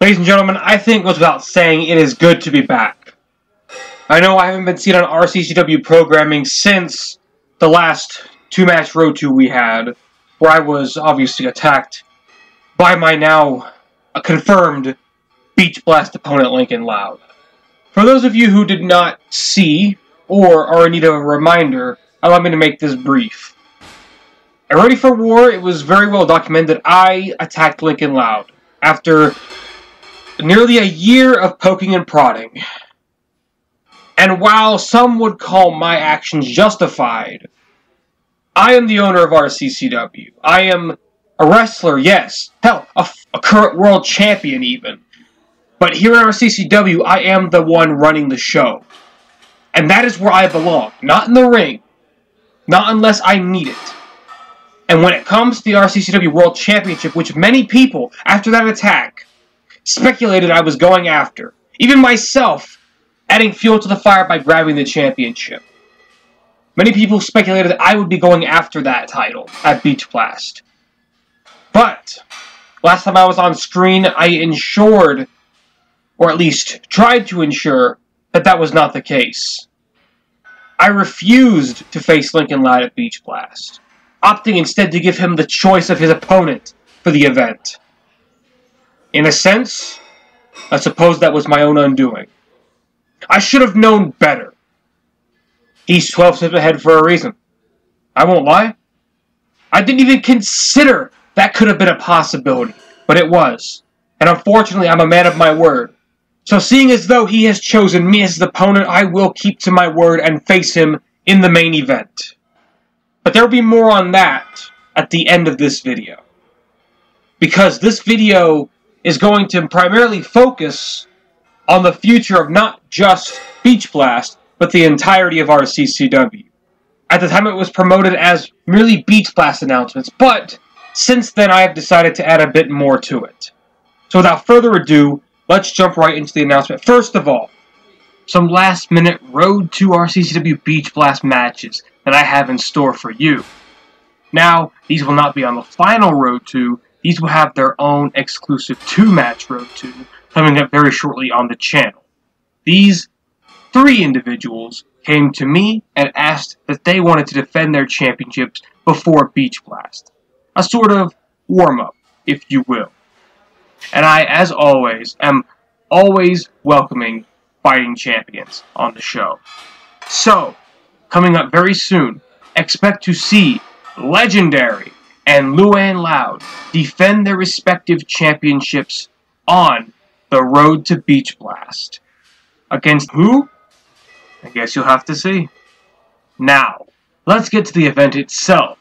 Ladies and gentlemen, I think it goes without saying it is good to be back. I know I haven't been seen on RCCW programming since the last two match road to we had, where I was obviously attacked by my now confirmed Beach Blast opponent Lincoln Loud. For those of you who did not see or are in need of a reminder, allow me to make this brief. At Ready for War, it was very well documented I attacked Lincoln Loud after nearly a year of poking and prodding. And while some would call my actions justified, I am the owner of RCCW. I am a wrestler, yes. Hell, a, a current world champion, even. But here in RCCW, I am the one running the show. And that is where I belong. Not in the ring. Not unless I need it. And when it comes to the RCCW World Championship, which many people, after that attack, speculated I was going after. Even myself, adding fuel to the fire by grabbing the championship. Many people speculated that I would be going after that title at Beach Blast. But, last time I was on screen, I ensured, or at least tried to ensure, that that was not the case. I refused to face Lincoln Loud at Beach Blast, opting instead to give him the choice of his opponent for the event. In a sense, I suppose that was my own undoing. I should have known better. He's 12 steps ahead for a reason. I won't lie. I didn't even consider that could have been a possibility, but it was. And unfortunately, I'm a man of my word. So seeing as though he has chosen me as his opponent, I will keep to my word and face him in the main event. But there will be more on that at the end of this video. Because this video is going to primarily focus on the future of not just Beach Blast, but the entirety of RCCW. At the time it was promoted as merely Beach Blast announcements, but since then I have decided to add a bit more to it. So without further ado, let's jump right into the announcement. First of all, some last minute Road to RCCW Beach Blast matches that I have in store for you. Now, these will not be on the final Road to, these will have their own exclusive two-match Road to coming up very shortly on the channel. These three individuals came to me and asked that they wanted to defend their championships before Beach Blast. A sort of warm-up, if you will. And I, as always, am always welcoming fighting champions on the show. So, coming up very soon, expect to see legendary and Luann Loud defend their respective championships on the road to Beach Blast. Against who? I guess you'll have to see. Now, let's get to the event itself,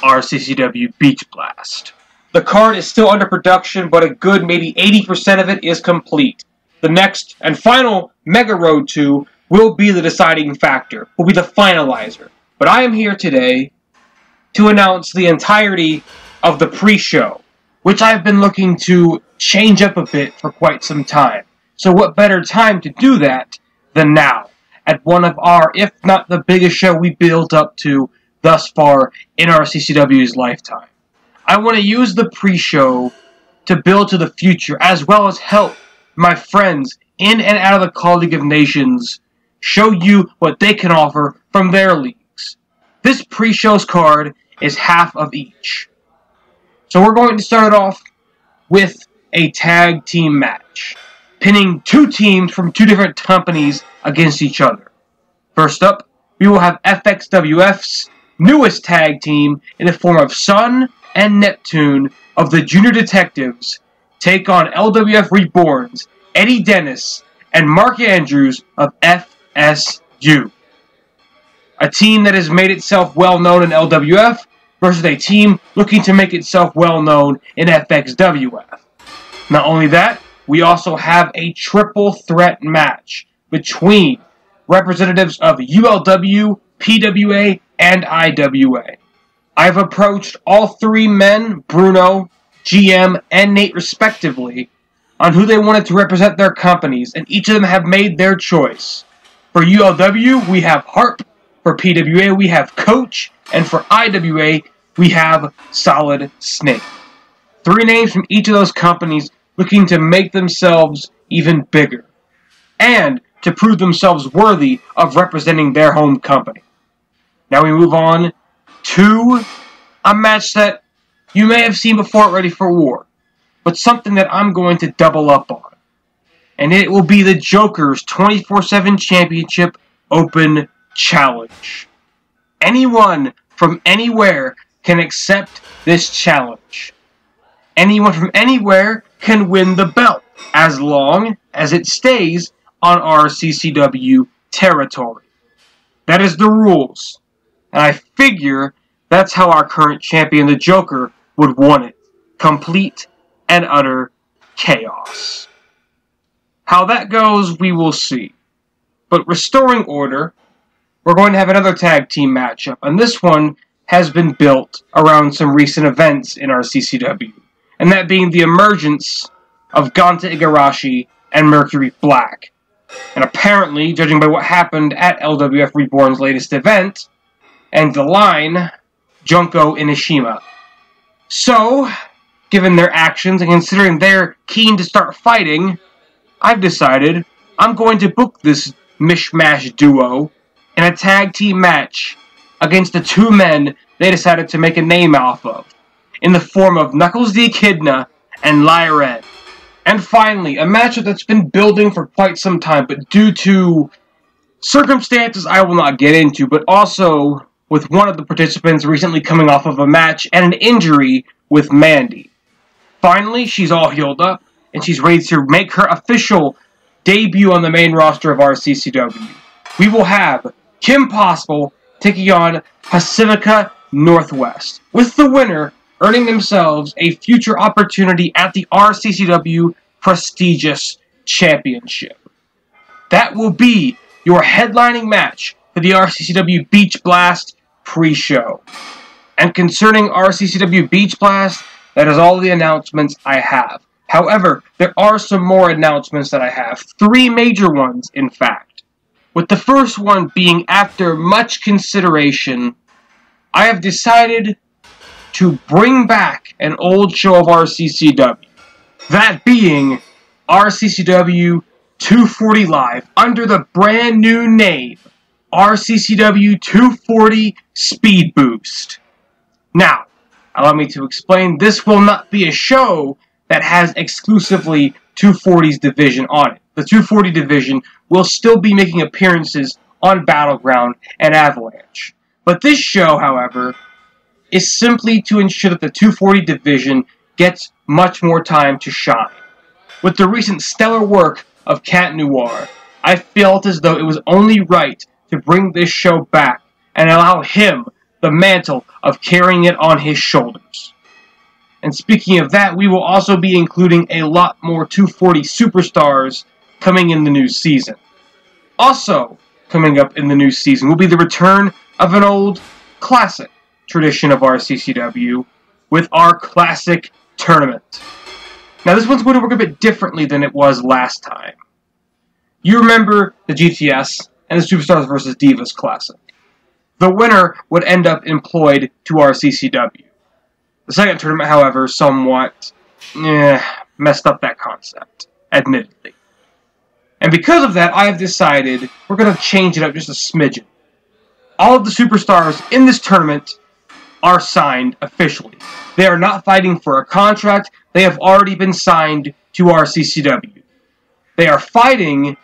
RCCW Beach Blast. The card is still under production, but a good maybe 80% of it is complete. The next and final Mega Road 2 will be the deciding factor, will be the finalizer. But I am here today to announce the entirety of the pre-show, which I've been looking to change up a bit for quite some time. So what better time to do that than now, at one of our, if not the biggest show we built up to thus far in RCCW's lifetime. I want to use the pre-show to build to the future, as well as help my friends in and out of the CAW League of Nations show you what they can offer from their leagues. This pre-show's card is half of each. So we're going to start off with a tag team match, pinning two teams from two different companies against each other. First up, we will have FXWF's newest tag team in the form of Sun and Neptune of the Junior Detectives take on LWF Reborn's Eddie Dennis and Mark Andrews of FSU. A team that has made itself well known in LWF versus a team looking to make itself well known in FXWF. Not only that, we also have a triple threat match between representatives of ULW, PWA, and IWA. I've approached all three men, Bruno, GM, and Nate respectively, on who they wanted to represent their companies, and each of them have made their choice. For ULW, we have Harp. For PWA, we have Coach. And for IWA, we have Solid Snake. Three names from each of those companies looking to make themselves even bigger and to prove themselves worthy of representing their home company. Now we move on to a match that you may have seen before at Ready for War, but something that I'm going to double up on. And it will be the Joker's 24 7 Championship Open Challenge. Anyone from anywhere can accept this challenge. Anyone from anywhere can win the belt as long as it stays on RCCW territory. That is the rules. And I figure that's how our current champion, the Joker, would want it. Complete and utter chaos. How that goes, we will see. But restoring order, we're going to have another tag team matchup, and this one has been built around some recent events in RCCW, and that being the emergence of Ganta Igarashi and Mercury Black. And apparently, judging by what happened at LWF Reborn's latest event, and the line, Junko Enoshima. So, given their actions and considering they're keen to start fighting, I've decided I'm going to book this mishmash duo in a tag team match against the two men they decided to make a name off of, in the form of Knuckles the Echidna and Lyren. And finally, a matchup that's been building for quite some time, but due to circumstances I will not get into, but also with one of the participants recently coming off of a match and an injury with Mandy. Finally, she's all healed up, and she's ready to make her official debut on the main roster of RCCW. We will have Kim Possible taking on Pacifica Northwest, with the winner earning themselves a future opportunity at the RCCW prestigious championship. That will be your headlining match for the RCCW Beach Blast pre-show. And concerning RCCW Beach Blast, that is all the announcements I have. However, there are some more announcements that I have. Three major ones, in fact. With the first one being after much consideration, I have decided to bring back an old show of RCCW. That being RCCW 240 Live under the brand new name RCCW 240 Speed Boost. Now, allow me to explain, this will not be a show that has exclusively 240's division on it. The 240 division will still be making appearances on Battleground and Avalanche. But this show, however, is simply to ensure that the 240 division gets much more time to shine. With the recent stellar work of Cat Noir, I felt as though it was only right to bring this show back and allow him the mantle of carrying it on his shoulders. And speaking of that, we will also be including a lot more 240 superstars coming in the new season. Also, coming up in the new season will be the return of an old classic tradition of RCCW with our classic tournament. Now, this one's going to work a bit differently than it was last time. You remember the GTS and the Superstars vs. Divas Classic. The winner would end up employed to RCCW. The second tournament, however, somewhat eh, messed up that concept, admittedly. And because of that, I have decided we're going to change it up just a smidgen. All of the superstars in this tournament are signed officially. They are not fighting for a contract, they have already been signed to RCCW. They are fighting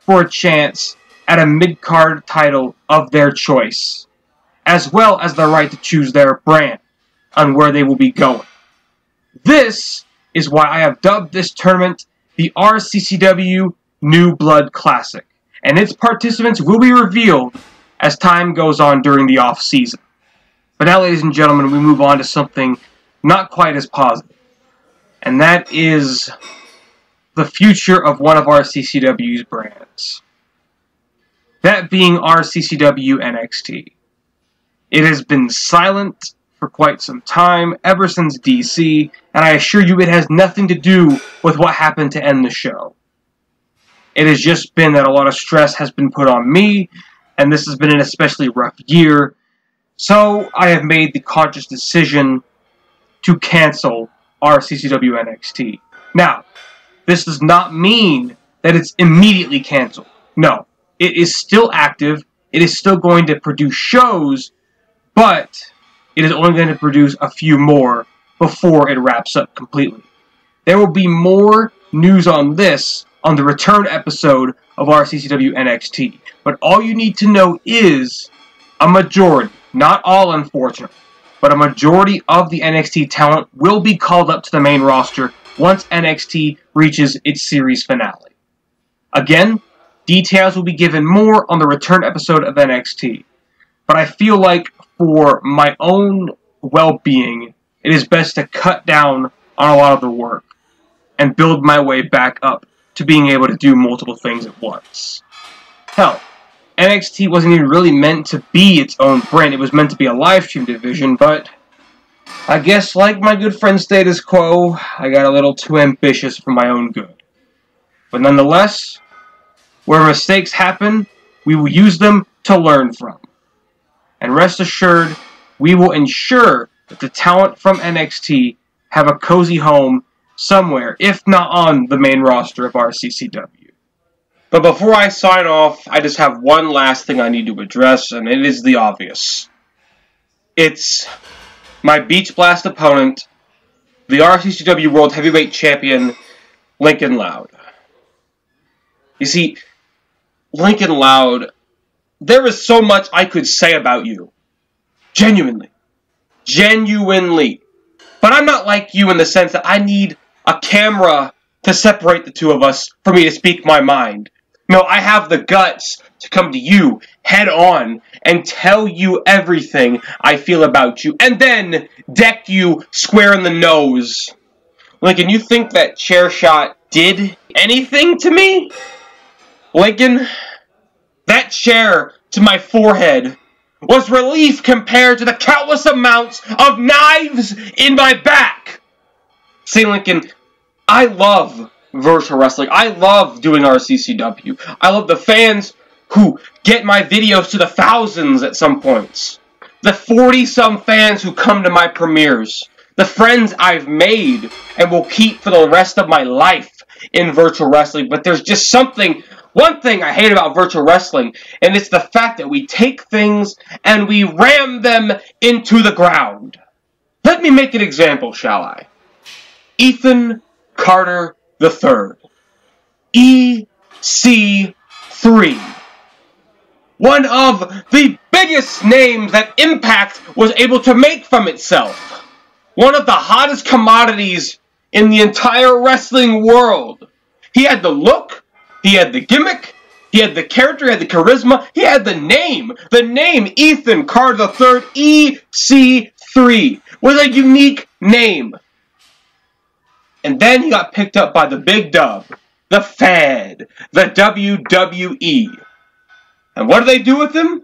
for a chance at a mid card title of their choice, as well as the right to choose their brand on where they will be going. This is why I have dubbed this tournament the RCCW New Blood Classic, and its participants will be revealed as time goes on during the off season. But now, ladies and gentlemen, we move on to something not quite as positive, and that is the future of one of RCCW's brands. That being RCCW NXT. It has been silent for quite some time, ever since DC, and I assure you it has nothing to do with what happened to end the show. It has just been that a lot of stress has been put on me, and this has been an especially rough year, so I have made the conscious decision to cancel RCCW NXT. Now, this does not mean that it's immediately canceled. No, it is still active. It is still going to produce shows, but it is only going to produce a few more before it wraps up completely. There will be more news on this on the return episode of RCCW NXT. But all you need to know is a majority, not all unfortunately, but a majority of the NXT talent will be called up to the main roster once NXT reaches its series finale. Again, details will be given more on the return episode of NXT. But I feel like for my own well-being, it is best to cut down on a lot of the work and build my way back up to being able to do multiple things at once. Hell, NXT wasn't even really meant to be its own brand, it was meant to be a live stream division, but I guess like my good friend Status Quo, I got a little too ambitious for my own good. But nonetheless, where mistakes happen, we will use them to learn from. And rest assured, we will ensure that the talent from NXT have a cozy home somewhere, if not on the main roster of RCCW. But before I sign off, I just have one last thing I need to address, and it is the obvious. It's my Beach Blast opponent, the RCCW World Heavyweight Champion, Lincoln Loud. You see, Lincoln Loud, there is so much I could say about you. Genuinely. Genuinely. But I'm not like you in the sense that I need a camera to separate the two of us for me to speak my mind. No, I have the guts to come to you head on and tell you everything I feel about you, and then deck you square in the nose. Lincoln, you think that chair shot did anything to me? Lincoln, that chair to my forehead was relief compared to the countless amounts of knives in my back. See, Lincoln, I love virtual wrestling. I love doing RCCW. I love the fans who get my videos to the thousands at some points. The 40 some fans who come to my premieres. The friends I've made and will keep for the rest of my life in virtual wrestling. But there's just something, one thing I hate about virtual wrestling, and it's the fact that we take things and we ram them into the ground. Let me make an example, shall I? Ethan Carter III. EC3. One of the biggest names that Impact was able to make from itself. One of the hottest commodities in the entire wrestling world. He had the look, he had the gimmick, he had the character, he had the charisma, he had the name. The name Ethan Carter III EC3 was a unique name. And then he got picked up by the big dub, the Fed, the WWE. And what do they do with him?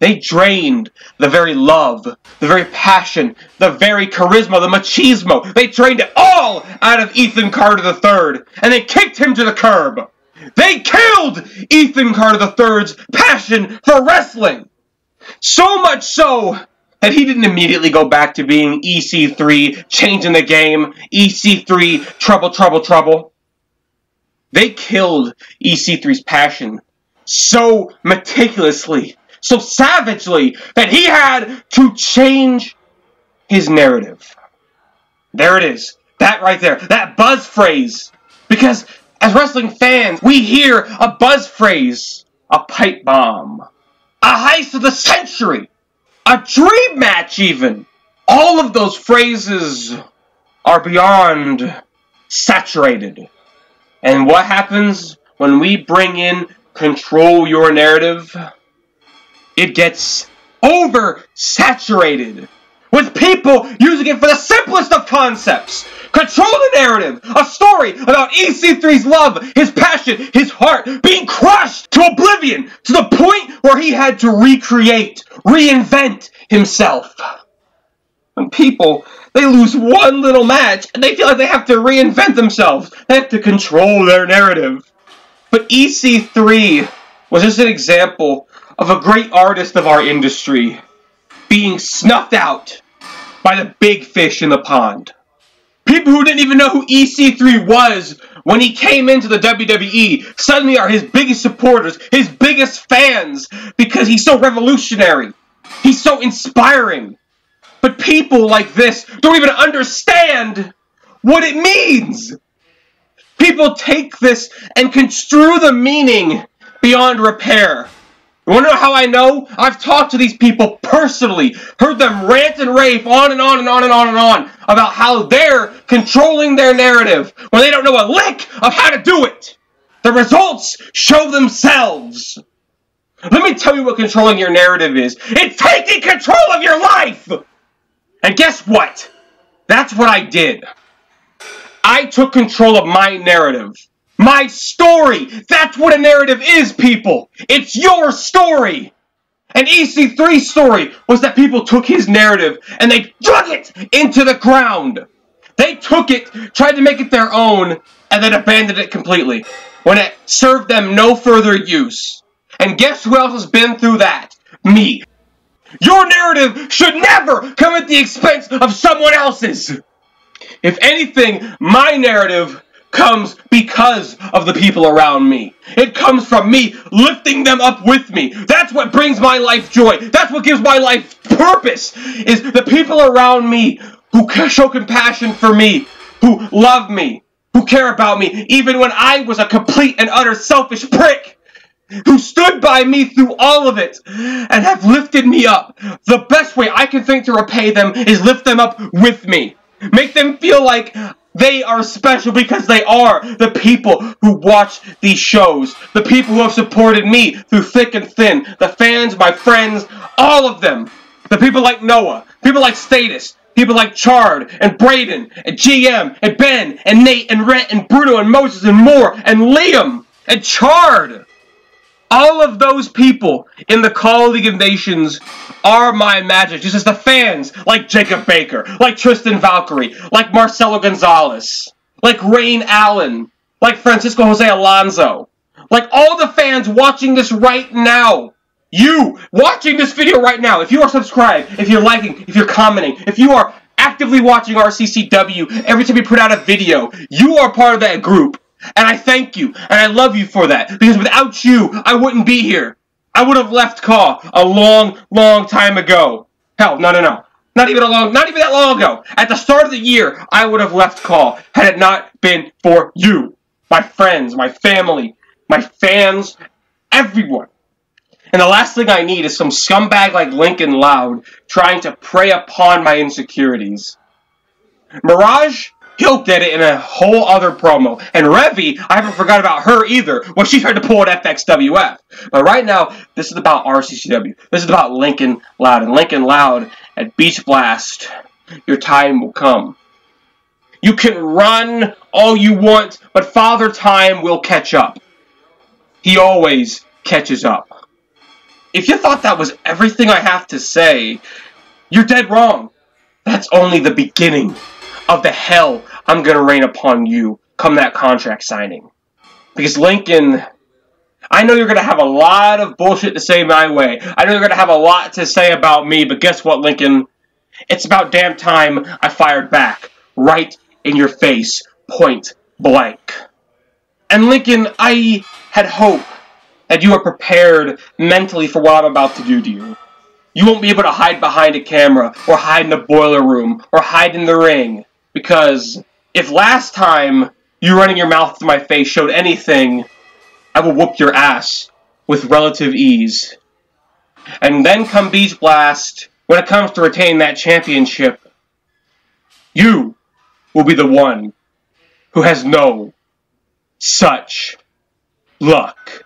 They drained the very love, the very passion, the very charisma, the machismo. They drained it all out of Ethan Carter III, and they kicked him to the curb. They killed Ethan Carter III's passion for wrestling. So much so that he didn't immediately go back to being EC3, changing the game, EC3, trouble, trouble, trouble. They killed EC3's passion so meticulously, so savagely, that he had to change his narrative. There it is. That right there. That buzz phrase. Because as wrestling fans, we hear a buzz phrase, a pipe bomb, a heist of the century, a dream match even. All of those phrases are beyond saturated. And what happens when we bring in control your narrative? It gets oversaturated with people using it for the simplest of concepts. Control the narrative. A story about EC3's love, his passion, his heart being crushed to oblivion to the point where he had to recreate, reinvent himself. And people, they lose one little match and they feel like they have to reinvent themselves. They have to control their narrative. But EC3 was just an example of a great artist of our industry being snuffed out by the big fish in the pond People who didn't even know who EC3 was when he came into the WWE suddenly are his biggest supporters, his biggest fans, because he's so revolutionary. He's so inspiring. But people like this don't even understand what it means. People take this and construe the meaning beyond repair. You want to know how I know? I've talked to these people personally, heard them rant and rave on and on and on and on and on about how they're controlling their narrative when they don't know a lick of how to do it. The results show themselves. Let me tell you what controlling your narrative is. It's taking control of your life! And guess what? That's what I did. I took control of my narrative. My story! That's what a narrative is, people! It's your story! An EC3 story was that people took his narrative and they drug it into the ground. They took it, tried to make it their own, and then abandoned it completely when it served them no further use. And guess who else has been through that? Me. Your narrative should never come at the expense of someone else's. If anything, my narrative comes because of the people around me. It comes from me lifting them up with me. That's what brings my life joy. That's what gives my life purpose. Is the people around me who show compassion for me, who love me, who care about me, even when I was a complete and utter selfish prick. Who stood by me through all of it and have lifted me up. The best way I can think to repay them is lift them up with me. Make them feel like they are special because they are the people who watch these shows. The people who have supported me through thick and thin. The fans, my friends, all of them. The people like Noah. People like Status. People like Chard and Braden and GM and Ben and Nate and Rhett and Bruno and Moses and Moore and Liam and Chard. All of those people in the CAW League of Nations are my magic, just as the fans, like Jacob Baker, like Tristan Valkyrie, like Marcelo Gonzalez, like Rain Allen, like Francisco Jose Alonso, like all the fans watching this right now. You, watching this video right now, if you are subscribed, if you're liking, if you're commenting, if you are actively watching RCCW every time we put out a video, you are part of that group. And I thank you, and I love you for that, because without you, I wouldn't be here. I would have left Caw a long, long time ago. Hell, no, no, no. Not even a long, not even that long ago. At the start of the year, I would have left Caw had it not been for you, my friends, my family, my fans, everyone. And the last thing I need is some scumbag like Lincoln Loud trying to prey upon my insecurities. Mirage He'll get it in a whole other promo. And Revy, I haven't forgot about her either when she tried to pull an FXWF. But right now, this is about RCCW. This is about Lincoln Loud. And Lincoln Loud at Beach Blast, your time will come. You can run all you want, but Father Time will catch up. He always catches up. If you thought that was everything I have to say, you're dead wrong. That's only the beginning of the hell I'm going to rain upon you come that contract signing. Because Lincoln, I know you're going to have a lot of bullshit to say my way. I know you're going to have a lot to say about me, but guess what, Lincoln? It's about damn time I fired back. Right in your face. Point blank. And Lincoln, I had hope that you are prepared mentally for what I'm about to do to you. You won't be able to hide behind a camera, or hide in a boiler room, or hide in the ring, because if last time you running your mouth to my face showed anything, I will whoop your ass with relative ease. And then come Beach Blast, when it comes to retain that championship, you will be the one who has no such luck.